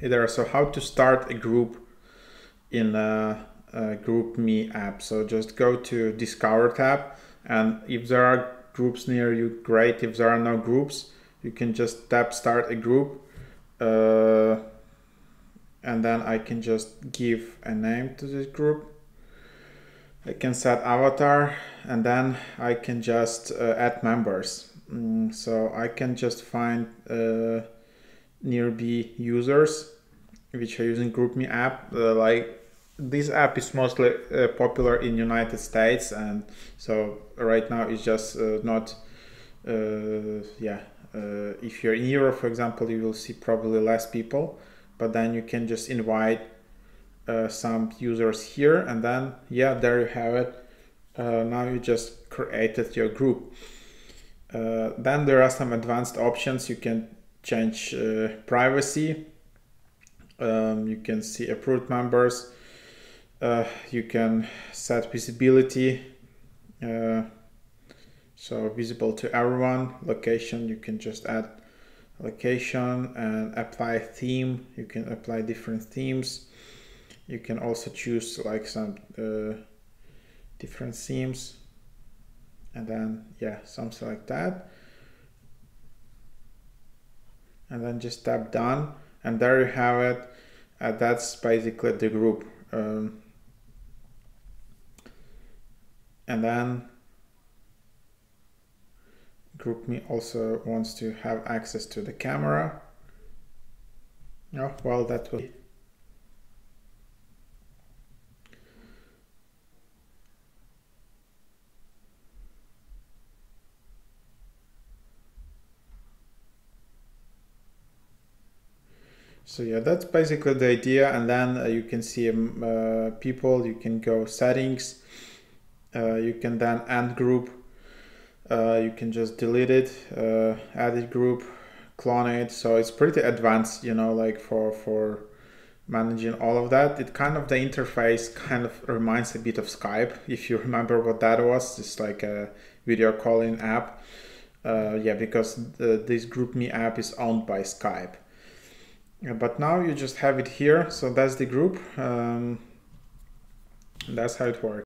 There, so how to start a group in a, a GroupMe app. So just go to Discover tab and if there are groups near you, great. If there are no groups, you can just tap Start a Group uh, and then I can just give a name to this group. I can set avatar and then I can just uh, add members. Mm, so I can just find uh, nearby users which are using GroupMe app. Uh, like this app is mostly uh, popular in United States, and so right now it's just uh, not. Uh, yeah, uh, if you're in Europe, for example, you will see probably less people, but then you can just invite uh, some users here, and then yeah, there you have it. now you just created your group. then there are some advanced options. You can change privacy. Um, you can see approved members. Uh, you can set visibility uh, so visible to everyone. Location you can just add location and apply theme. You can apply different themes. You can also choose like some uh, different themes. And then yeah something like that and then just tap done. And there you have it. Uh, that's basically the group um, and then GroupMe also wants to have access to the camera. Oh well that will so yeah that's basically the idea. And then uh, you can see um, uh, people you can go settings. Uh, you can then end group. Uh, you can just delete it uh, edit group clone it. So it's pretty advanced you know like for for managing all of that. It kind of the interface kind of reminds a bit of skype if you remember what that was. It's like a video calling app. Uh, yeah because the, this GroupMe app is owned by skype but now you just have it here so that's the group. Um, that's how it works